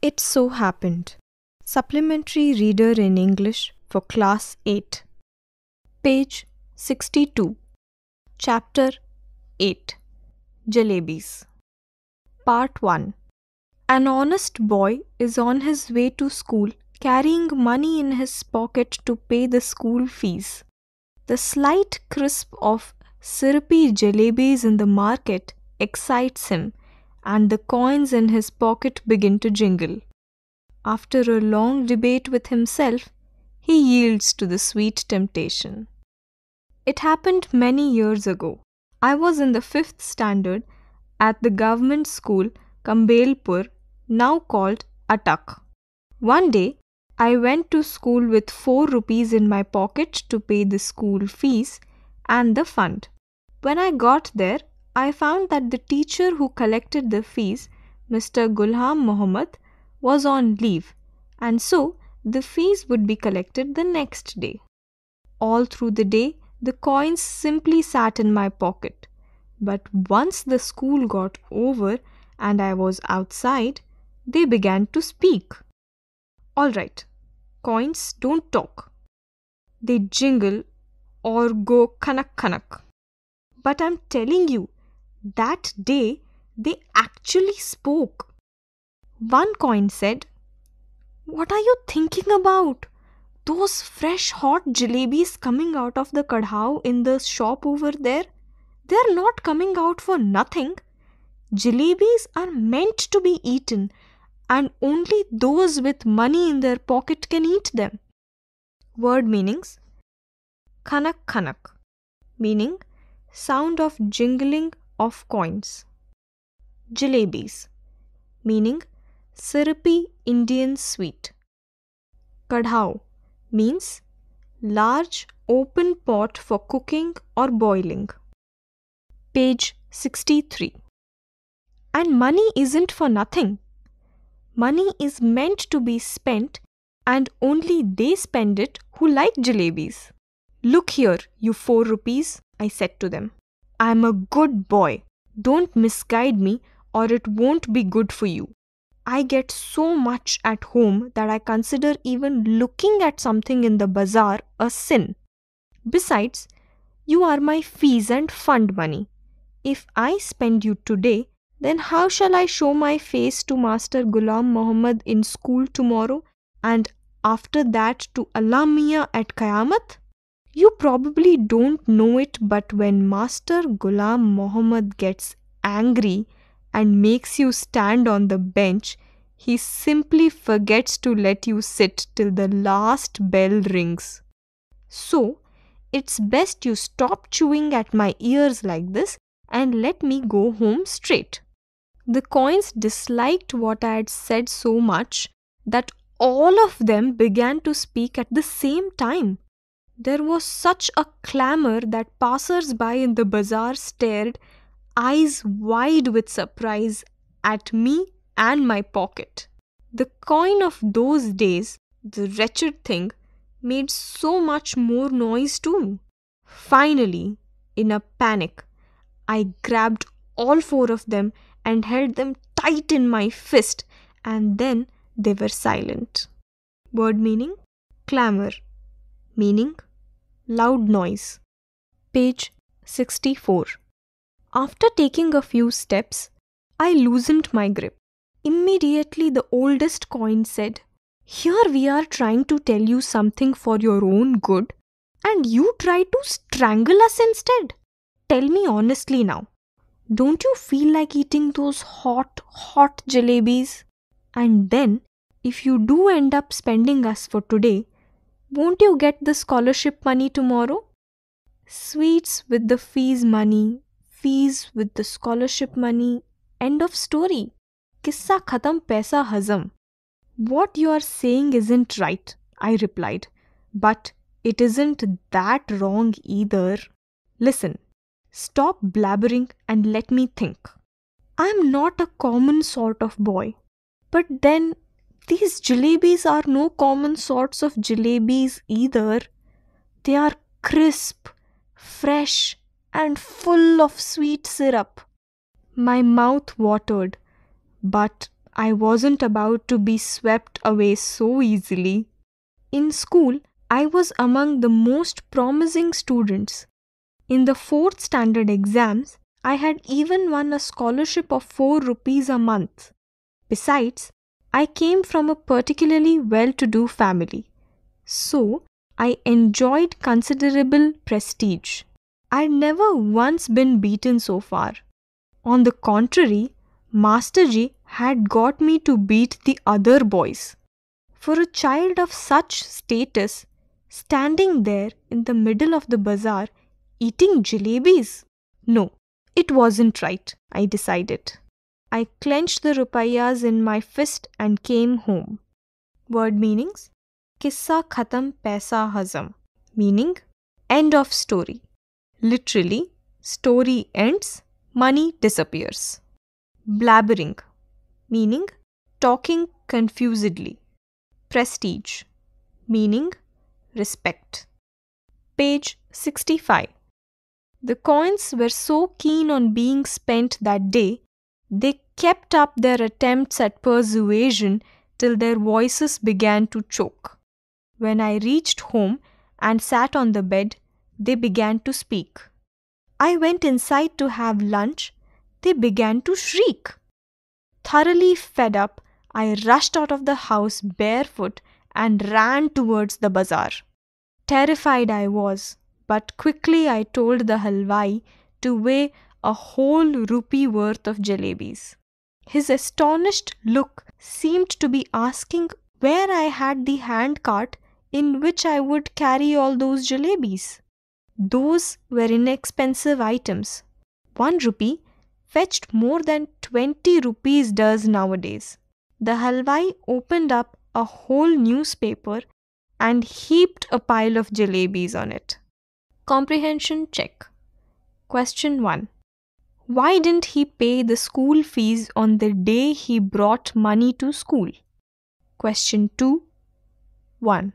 It so happened. Supplementary Reader in English for Class 8. Page 62. Chapter 8 Jalebis. Part 1 An honest boy is on his way to school carrying money in his pocket to pay the school fees. The slight crisp of syrupy jalebis in the market excites him, and the coins in his pocket begin to jingle. After a long debate with himself, he yields to the sweet temptation. It happened many years ago. I was in the fifth standard at the government school Campbellpur, now called Attock. One day, I went to school with 4 rupees in my pocket to pay the school fees and the fund. When I got there, I found that the teacher who collected the fees, Mr. Ghulam Muhammad, was on leave, and so the fees would be collected the next day. All through the day, the coins simply sat in my pocket. But once the school got over and I was outside, they began to speak. All right, coins don't talk. They jingle or go khanak khanak. But I'm telling you, that day they actually spoke. One coin said, What are you thinking about? Those fresh hot jalebis coming out of the kadhao in the shop over there, they're not coming out for nothing. Jalebis are meant to be eaten, and only those with money in their pocket can eat them. Word meanings Khanak Khanak, meaning sound of jingling of coins. Jalebis, meaning syrupy Indian sweet. Kadhao means large open pot for cooking or boiling. Page 63. And money isn't for nothing. Money is meant to be spent, and only they spend it who like jalebis. Look here, you four rupees, I said to them. I'm a good boy. Don't misguide me, or it won't be good for you. I get so much at home that I consider even looking at something in the bazaar a sin. Besides, you are my fees and fund money. If I spend you today, then how shall I show my face to Master Ghulam Muhammad in school tomorrow and after that to Allah Miah at Qayamat? You probably don't know it, but when Master Ghulam Muhammad gets angry and makes you stand on the bench, he simply forgets to let you sit till the last bell rings. So, it's best you stop chewing at my ears like this and let me go home straight. The coins disliked what I had said so much that all of them began to speak at the same time. There was such a clamor that passers by in the bazaar stared, eyes wide with surprise, at me and my pocket. The coin of those days, the wretched thing, made so much more noise too. Finally, in a panic, I grabbed all four of them and held them tight in my fist, and then they were silent. Word meaning clamor, meaning loud noise. Page 64. After taking a few steps, I loosened my grip. Immediately, the oldest coin said, Here we are trying to tell you something for your own good, and you try to strangle us instead. Tell me honestly now, don't you feel like eating those hot, hot jalebis? And then, if you do end up spending us for today, won't you get the scholarship money tomorrow? Sweets with the fees money, fees with the scholarship money. End of story. Kissa khatam paisa hazam. What you are saying isn't right, I replied. But it isn't that wrong either. Listen, stop blabbering and let me think. I'm not a common sort of boy. But then these jalebis are no common sorts of jalebis either. They are crisp, fresh, and full of sweet syrup. My mouth watered, but I wasn't about to be swept away so easily. In school, I was among the most promising students. In the fourth standard exams, I had even won a scholarship of 4 rupees a month. Besides, I came from a particularly well to do family, so I enjoyed considerable prestige. I'd never once been beaten so far. On the contrary, Master Masterji had got me to beat the other boys. For a child of such status, standing there in the middle of the bazaar eating jalebis? No, it wasn't right, I decided. I clenched the rupayas in my fist and came home. Word meanings Kissa khatam paisa hazam, meaning end of story. Literally, story ends, money disappears. Blabbering, meaning talking confusedly. Prestige, meaning respect. Page 65. The coins were so keen on being spent that day, they kept up their attempts at persuasion till their voices began to choke. When I reached home and sat on the bed, they began to speak. I went inside to have lunch. They began to shriek. Thoroughly fed up, I rushed out of the house barefoot and ran towards the bazaar. Terrified I was, but quickly I told the halwai to weigh a whole rupee worth of jalebis. His astonished look seemed to be asking where I had the hand cart in which I would carry all those jalebis. Those were inexpensive items. One rupee fetched more than 20 rupees does nowadays. The halwai opened up a whole newspaper and heaped a pile of jalebis on it. Comprehension check. Question 1. Why didn't he pay the school fees on the day he brought money to school? Question 2. 1.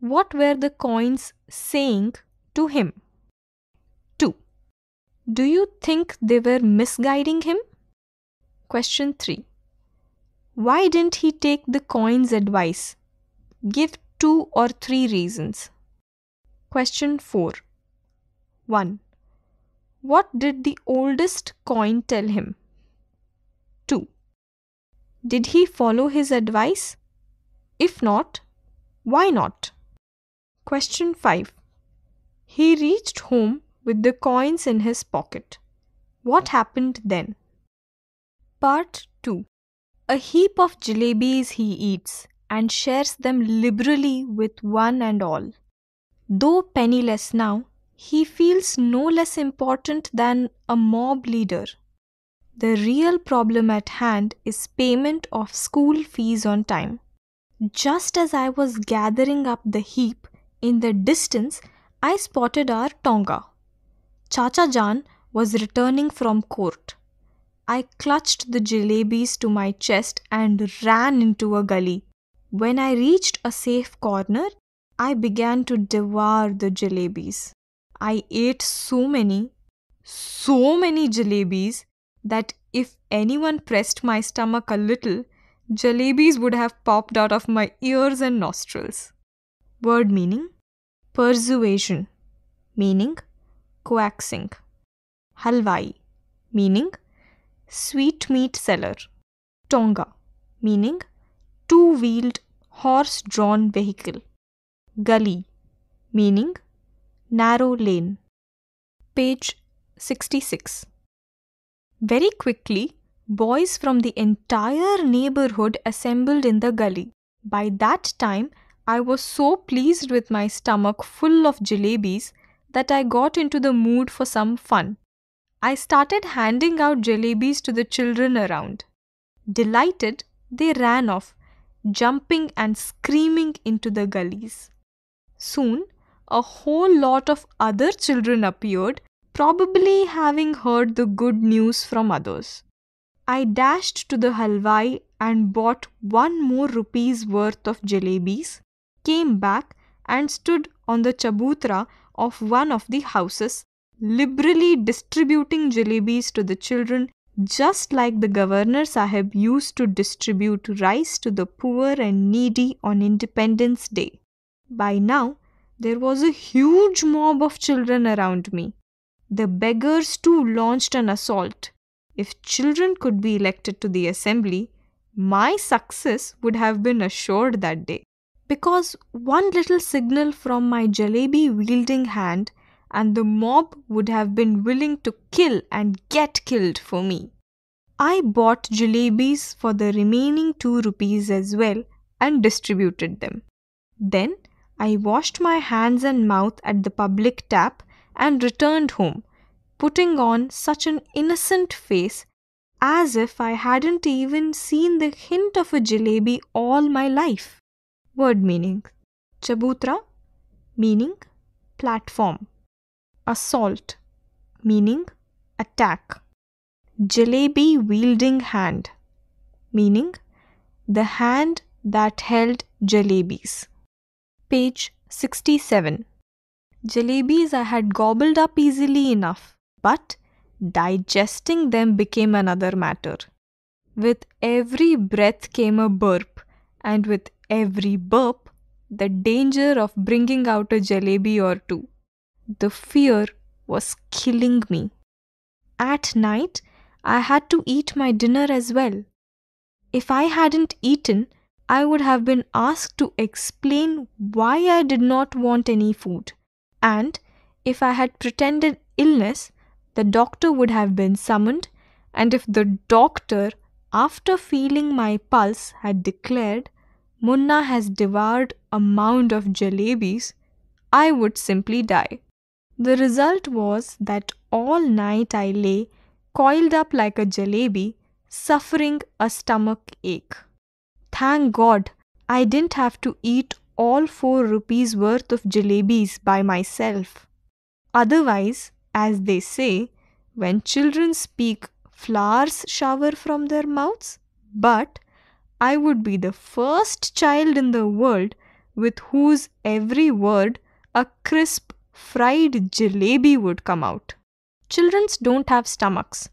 What were the coins saying to him. 2. Do you think they were misguiding him? Question 3. Why didn't he take the coin's advice? Give two or three reasons. Question 4. 1. What did the oldest coin tell him? 2. Did he follow his advice? If not, why not? Question 5. He reached home with the coins in his pocket. What happened then? Part 2 A heap of jalebis he eats and shares them liberally with one and all. Though penniless now, he feels no less important than a mob leader. The real problem at hand is payment of school fees on time. Just as I was gathering up the heap, in the distance I spotted our Tonga. Chacha Jan was returning from court. I clutched the jalebis to my chest and ran into a gully. When I reached a safe corner, I began to devour the jalebis. I ate so many, so many jalebis that if anyone pressed my stomach a little, jalebis would have popped out of my ears and nostrils. Word meaning? Persuasion. Meaning? Coaxing. Halwai meaning? Sweetmeat seller. Tonga. Meaning? Two wheeled horse drawn vehicle. Gully. Meaning narrow lane. Page 66. Very quickly, boys from the entire neighborhood assembled in the gully. By that time, I was so pleased with my stomach full of jalebis that I got into the mood for some fun. I started handing out jalebis to the children around. Delighted, they ran off, jumping and screaming into the gullies. Soon, a whole lot of other children appeared, probably having heard the good news from others. I dashed to the halwai and bought one more rupee's worth of jalebis came back and stood on the chabutra of one of the houses, liberally distributing jalebis to the children just like the Governor Sahib used to distribute rice to the poor and needy on Independence Day. By now, there was a huge mob of children around me. The beggars too launched an assault. If children could be elected to the assembly, my success would have been assured that day. Because one little signal from my jalebi wielding hand and the mob would have been willing to kill and get killed for me. I bought jalebis for the remaining two rupees as well and distributed them. Then I washed my hands and mouth at the public tap and returned home, putting on such an innocent face as if I hadn't even seen the hint of a jalebi all my life. Word meaning Chabutra, meaning platform. Assault, meaning attack. Jalebi wielding hand, meaning the hand that held jalebis. Page 67. Jalebis I had gobbled up easily enough, but digesting them became another matter. With every breath came a burp, and with every burp, the danger of bringing out a jalebi or two. The fear was killing me. At night, I had to eat my dinner as well. If I hadn't eaten, I would have been asked to explain why I did not want any food. And if I had pretended illness, the doctor would have been summoned. And if the doctor, after feeling my pulse, had declared, Munna has devoured a mound of jalebis, I would simply die. The result was that all night I lay coiled up like a jalebi, suffering a stomach ache. Thank God I didn't have to eat all 4 rupees worth of jalebis by myself. Otherwise, as they say, when children speak, flowers shower from their mouths. But I would be the first child in the world with whose every word a crisp fried jalebi would come out. Children don't have stomachs,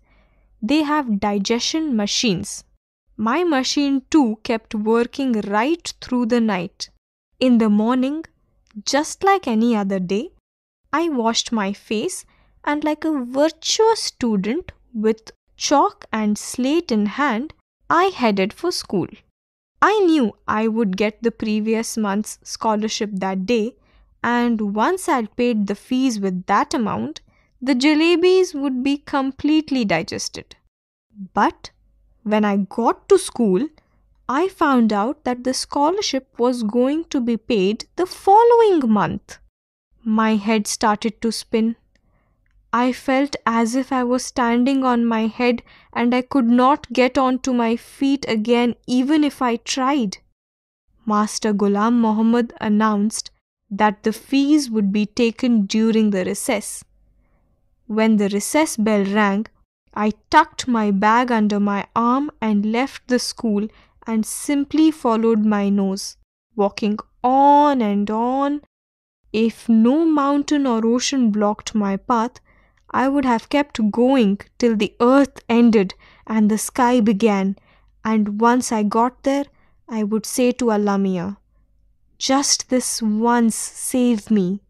they have digestion machines. My machine too kept working right through the night. In the morning, just like any other day, I washed my face and, like a virtuous student with chalk and slate in hand, I headed for school. I knew I would get the previous month's scholarship that day and once I'd paid the fees with that amount, the jalebis would be completely digested. But when I got to school, I found out that the scholarship was going to be paid the following month. My head started to spin. I felt as if I was standing on my head and I could not get onto my feet again even if I tried. Master Ghulam Muhammad announced that the fees would be taken during the recess. When the recess bell rang, I tucked my bag under my arm and left the school and simply followed my nose, walking on and on. If no mountain or ocean blocked my path, I would have kept going till the earth ended and the sky began, and once I got there, I would say to Allah Miah, just this once save me.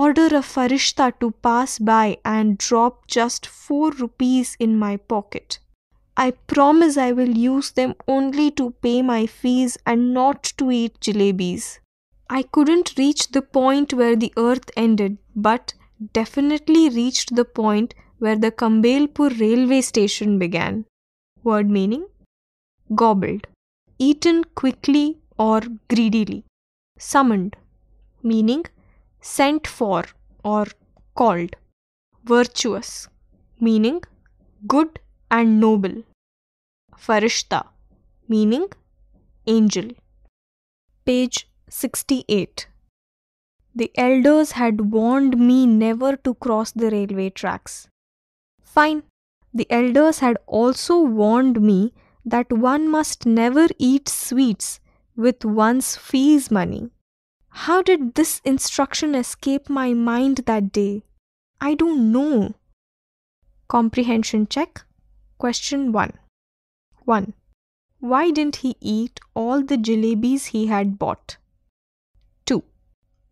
Order a farishta to pass by and drop just four rupees in my pocket. I promise I will use them only to pay my fees and not to eat jalebis. I couldn't reach the point where the earth ended, but definitely reached the point where the Campbellpur railway station began. Word meaning gobbled, eaten quickly or greedily summoned, meaning sent for or called. Virtuous, meaning good and noble. Farishta, meaning angel. Page 68. The elders had warned me never to cross the railway tracks. Fine. The elders had also warned me that one must never eat sweets with one's fees money. How did this instruction escape my mind that day? I don't know. Comprehension check. Question 1 1. Why didn't he eat all the jalebis he had bought? 2.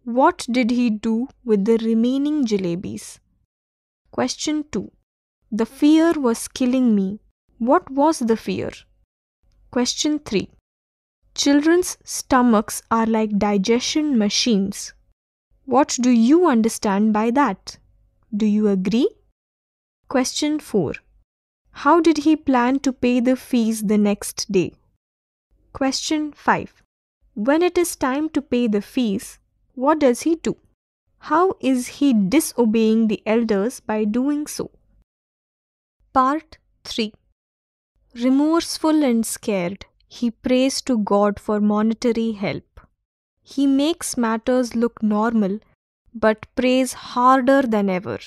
What did he do with the remaining jalebis? Question 2. The fear was killing me. What was the fear? Question 3. Children's stomachs are like digestion machines. What do you understand by that? Do you agree? Question 4. How did he plan to pay the fees the next day? Question 5. When it is time to pay the fees, what does he do? How is he disobeying the elders by doing so? Part 3 Remorseful and scared, he prays to God for monetary help. He makes matters look normal but prays harder than ever.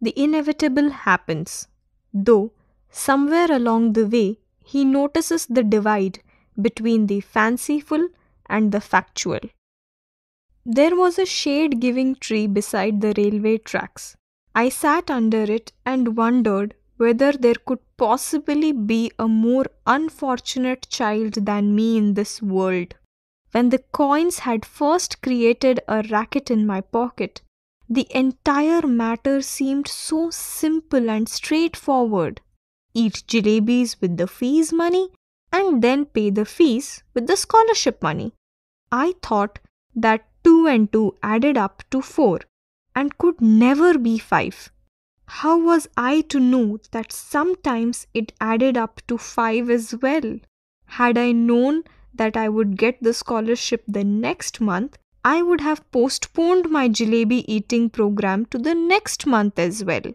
The inevitable happens, though somewhere along the way he notices the divide between the fanciful and the factual. There was a shade giving tree beside the railway tracks. I sat under it and wondered whether there could possibly be a more unfortunate child than me in this world. When the coins had first created a racket in my pocket, the entire matter seemed so simple and straightforward. Eat jalebis with the fees money and then pay the fees with the scholarship money. I thought that 2 and 2 added up to 4 and could never be 5. How was I to know that sometimes it added up to 5 as well? Had I known that I would get the scholarship the next month, I would have postponed my jalebi eating program to the next month as well.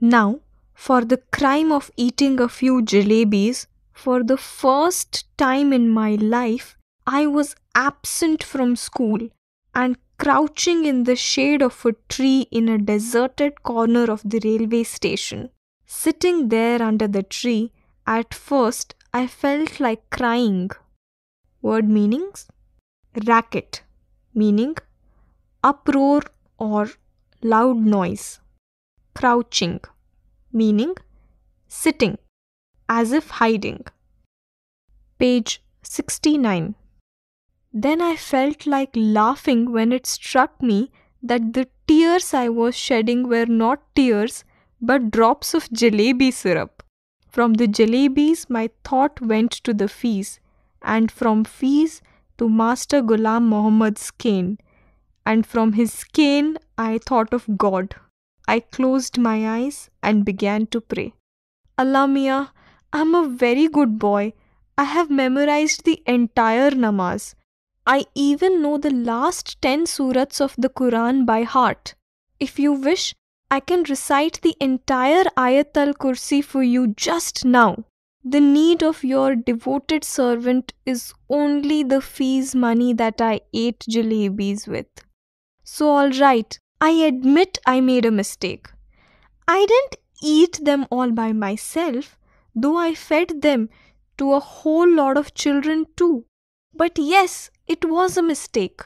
Now, for the crime of eating a few jalebis, for the first time in my life, I was absent from school and crouching in the shade of a tree in a deserted corner of the railway station. Sitting there under the tree, at first I felt like crying. Word meanings Racket, meaning uproar or loud noise. Crouching, meaning sitting, as if hiding. Page 69. Then I felt like laughing when it struck me that the tears I was shedding were not tears but drops of jalebi syrup. From the jalebis, my thought went to the fees, and from fees to Master Ghulam Muhammad's cane, and from his cane I thought of God. I closed my eyes and began to pray. Allah Mia, I'm a very good boy. I have memorized the entire namaz. I even know the last 10 surats of the Quran by heart. If you wish, I can recite the entire Ayat al Kursi for you just now. The need of your devoted servant is only the fees money that I ate jalebis with. So, alright, I admit I made a mistake. I didn't eat them all by myself, though I fed them to a whole lot of children too. But yes, it was a mistake.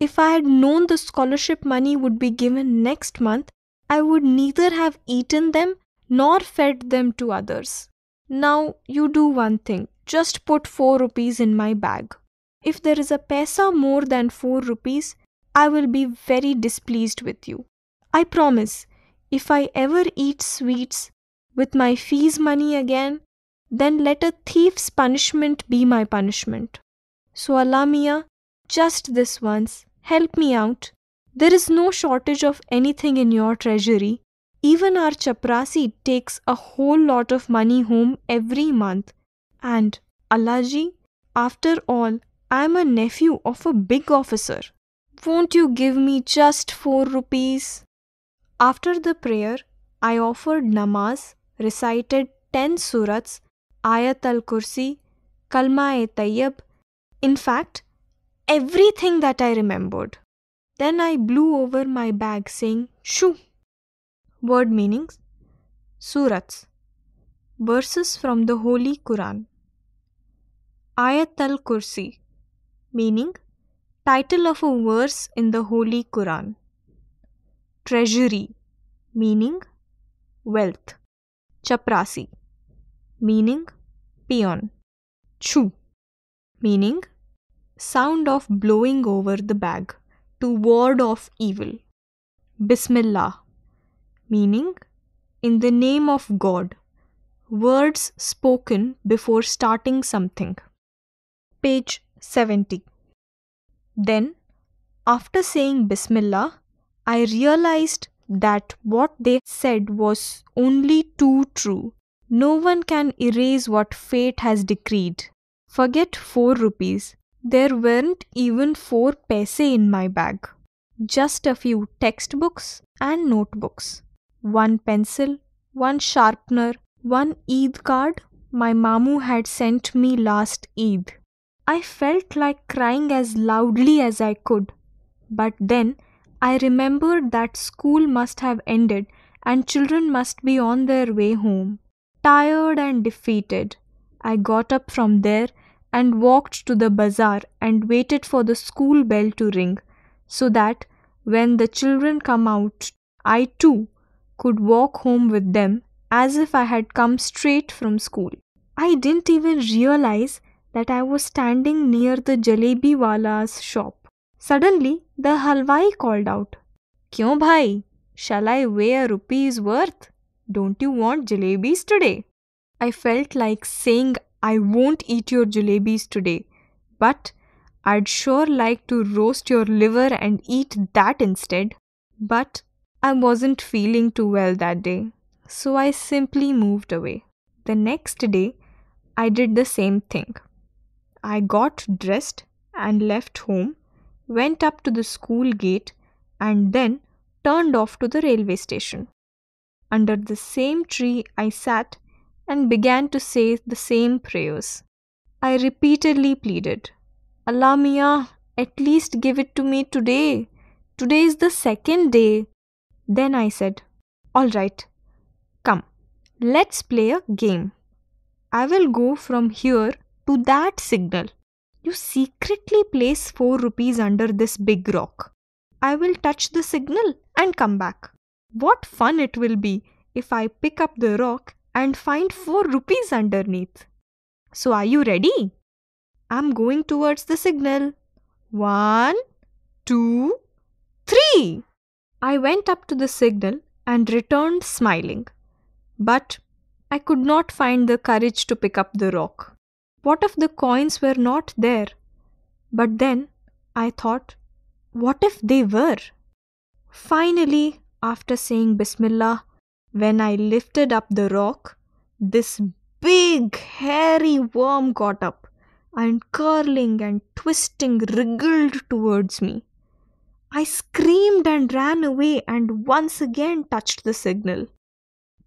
If I had known the scholarship money would be given next month, I would neither have eaten them nor fed them to others. Now you do one thing just put 4 rupees in my bag. If there is a paisa more than 4 rupees, I will be very displeased with you. I promise, if I ever eat sweets with my fees money again, then let a thief's punishment be my punishment. So, Allah Mia, just this once, help me out. There is no shortage of anything in your treasury. Even our chaprasi takes a whole lot of money home every month. And, Allahji, after all, I am a nephew of a big officer. Won't you give me just four rupees? After the prayer, I offered namaz, recited 10 surats, Ayat al Kursi, Kalma e Tayyib, in fact, everything that I remembered. Then I blew over my bag saying, Shoo! Word meanings Surats Verses from the Holy Quran Ayat al Kursi meaning title of a verse in the Holy Quran Treasury meaning wealth Chaprasi meaning peon. Chu, meaning sound of blowing over the bag to ward off evil. Bismillah, meaning in the name of God, words spoken before starting something. Page 70. Then, after saying Bismillah, I realized that what they said was only too true. No one can erase what fate has decreed. Forget 4 rupees. There weren't even 4 paise in my bag. Just a few textbooks and notebooks. One pencil, one sharpener, one Eid card my Mamu had sent me last Eid. I felt like crying as loudly as I could. But then I remembered that school must have ended and children must be on their way home. Tired and defeated, I got up from there and walked to the bazaar and waited for the school bell to ring so that when the children come out, I too could walk home with them as if I had come straight from school. I didn't even realize that I was standing near the jalebi wala's shop. Suddenly, the halwai called out, Kyon bhai, shall I weigh a rupee's worth? Don't you want jalebis today? I felt like saying I won't eat your jalebis today, but I'd sure like to roast your liver and eat that instead. But I wasn't feeling too well that day, so I simply moved away. The next day, I did the same thing. I got dressed and left home went up to the school gate, and then turned off to the railway station. Under the same tree, I sat and began to say the same prayers. I repeatedly pleaded, Allah Mia, at least give it to me today. Today is the second day. Then I said, All right, come, let's play a game. I will go from here to that signal. You secretly place 4 rupees under this big rock. I will touch the signal and come back. What fun it will be if I pick up the rock and find 4 rupees underneath. So, are you ready? I'm going towards the signal. One, two, three. I went up to the signal and returned smiling. But I could not find the courage to pick up the rock. What if the coins were not there? But then I thought, what if they were? Finally, after saying Bismillah, when I lifted up the rock, this big hairy worm got up and curling and twisting wriggled towards me. I screamed and ran away and once again touched the signal.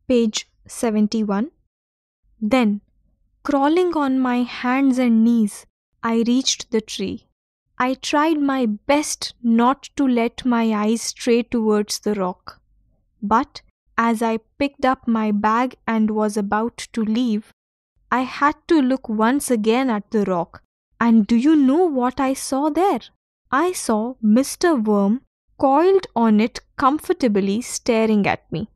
Page 71. Then Crawling on my hands and knees, I reached the tree. I tried my best not to let my eyes stray towards the rock. But as I picked up my bag and was about to leave, I had to look once again at the rock. And do you know what I saw there? I saw Mr. Worm coiled on it comfortably staring at me.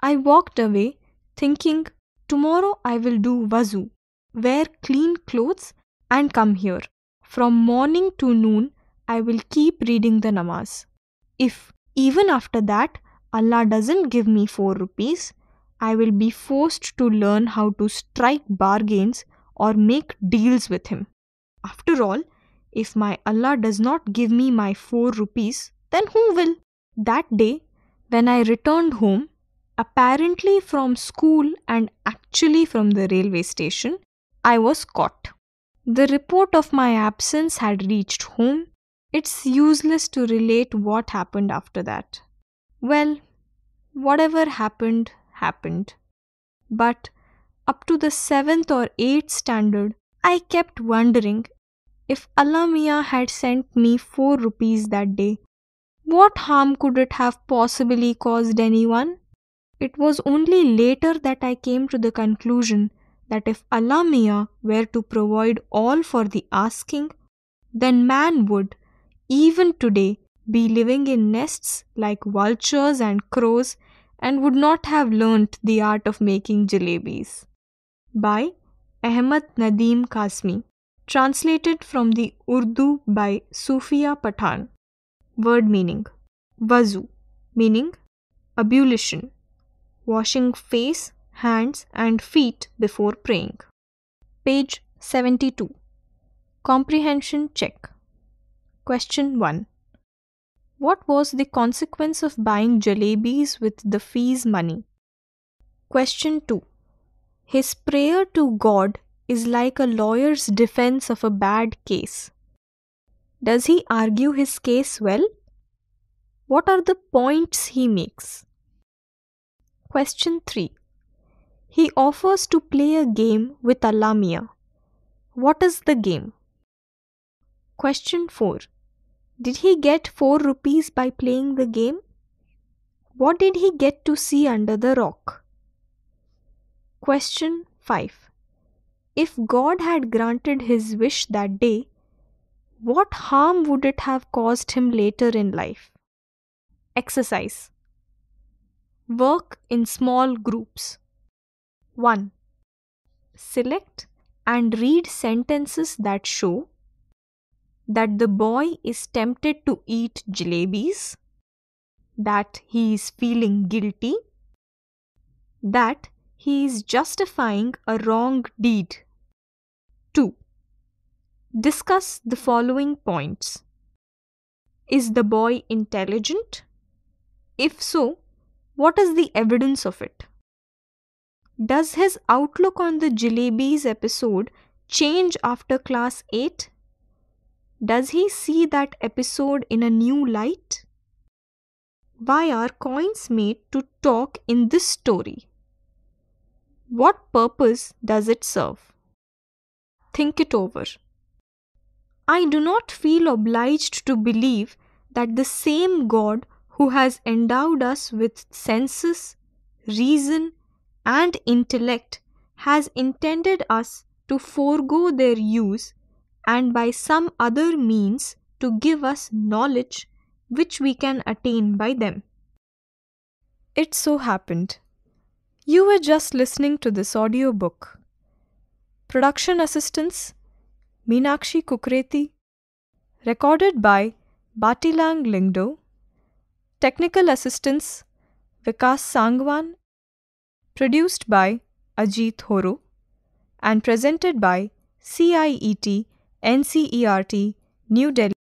I walked away thinking, Tomorrow I will do wuzu wear clean clothes, and come here. From morning to noon, I will keep reading the namaz. If even after that Allah doesn't give me 4 rupees, I will be forced to learn how to strike bargains or make deals with Him. After all, if my Allah does not give me my 4 rupees, then who will? That day, when I returned home, apparently from school and actually from the railway station, I was caught. The report of my absence had reached home. It's useless to relate what happened after that. Well, whatever happened, happened. But up to the seventh or eighth standard, I kept wondering if Allah Mia had sent me four rupees that day, what harm could it have possibly caused anyone? It was only later that I came to the conclusion that if Allah Mia were to provide all for the asking, then man would, even today, be living in nests like vultures and crows and would not have learnt the art of making jalebis. by Ahmad Nadeem Qasmi, Translated from the Urdu by Sufia Pathan. Word meaning Wazu, meaning ablution, washing face, hands, and feet before praying. Page 72. Comprehension check. Question 1. What was the consequence of buying jalebis with the fees money? Question 2. His prayer to God is like a lawyer's defense of a bad case. Does he argue his case well? What are the points he makes? Question 3. He offers to play a game with Allah Mia. What is the game? Question 4. Did he get 4 rupees by playing the game? What did he get to see under the rock? Question 5. If God had granted his wish that day, what harm would it have caused him later in life? Exercise Work in small groups. 1. Select and read sentences that show that the boy is tempted to eat jalebis, that he is feeling guilty, that he is justifying a wrong deed. 2. Discuss the following points. Is the boy intelligent? If so, what is the evidence of it? Does his outlook on the jalebis episode change after class 8? Does he see that episode in a new light? Why are coins made to talk in this story? What purpose does it serve? Think it over. I do not feel obliged to believe that the same God who has endowed us with senses, reason, and intellect has intended us to forego their use and by some other means to give us knowledge which we can attain by them. It so happened. You were just listening to this audio book. Production assistance Meenakshi Kukreti. Recorded by Batilang Lingdo. Technical assistance Vikas Sangwan. Produced by Ajit Horo. And presented by CIET NCERT New Delhi.